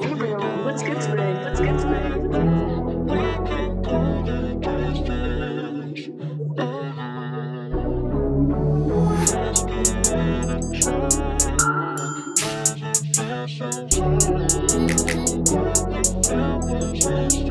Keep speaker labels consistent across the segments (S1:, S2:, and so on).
S1: Gabriel, what's good today? What's good today? Gabriel,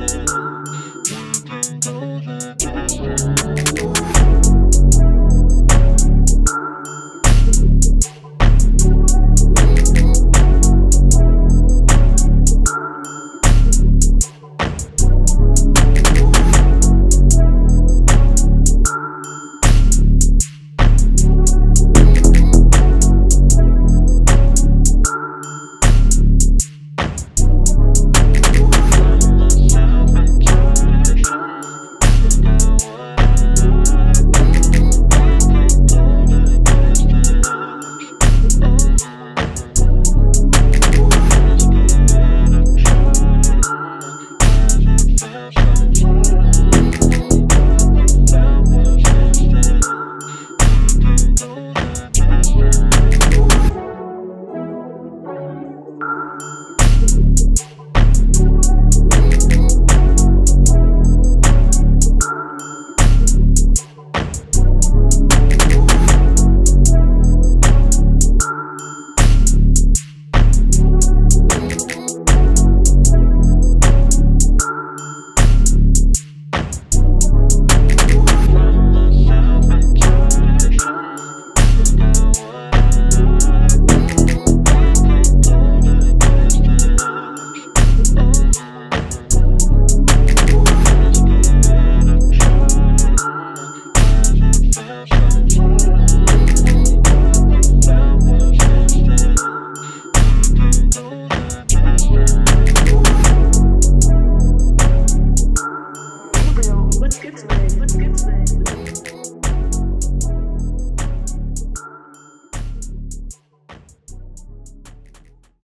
S1: good? Good?